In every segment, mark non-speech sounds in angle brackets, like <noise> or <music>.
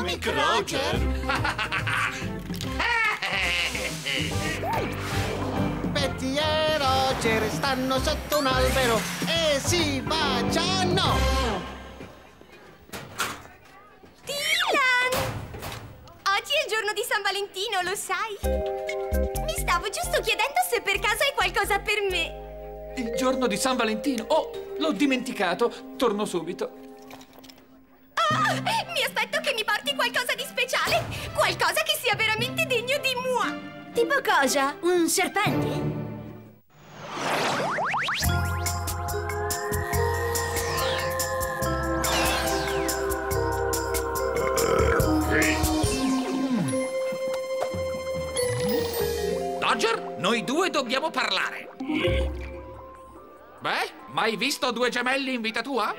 Atomic Roger! <laughs> Betty e Roger stanno sotto un albero e si baciano. Dylan! Oggi è il giorno di San Valentino, lo sai? Mi stavo giusto chiedendo se per caso hai qualcosa per me. Il giorno di San Valentino. Oh, l'ho dimenticato. Torno subito. Ah, mi aspetto Tipo cosa? Un serpente? Dodger, noi due dobbiamo parlare. Beh, mai visto due gemelli in vita tua?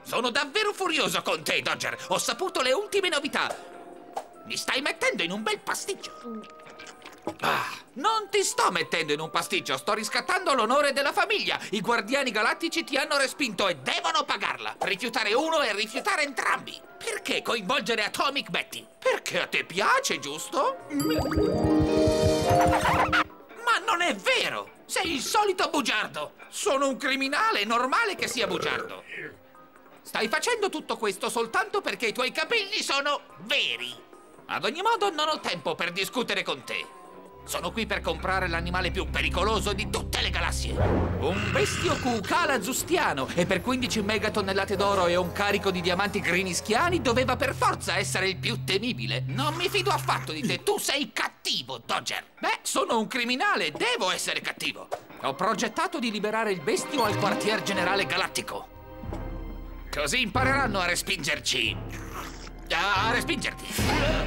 Sono davvero furioso con te, Dodger. Ho saputo le ultime novità. Mi stai mettendo in un bel pasticcio. Ah, non ti sto mettendo in un pasticcio, sto riscattando l'onore della famiglia. I guardiani galattici ti hanno respinto e devono pagarla. Rifiutare uno e rifiutare entrambi. Perché coinvolgere Atomic Betty? Perché a te piace, giusto? Ma non è vero! Sei il solito bugiardo! Sono un criminale, è normale che sia bugiardo. Stai facendo tutto questo soltanto perché i tuoi capelli sono veri. Ad ogni modo, non ho tempo per discutere con te. Sono qui per comprare l'animale più pericoloso di tutte le galassie. Un bestio cucala zustiano e per 15 megatonnellate d'oro e un carico di diamanti grinischiani doveva per forza essere il più temibile. Non mi fido affatto di te, tu sei cattivo, Dodger. Beh, sono un criminale, devo essere cattivo. Ho progettato di liberare il bestio al quartier generale galattico. Così impareranno a respingerci. A respingerti.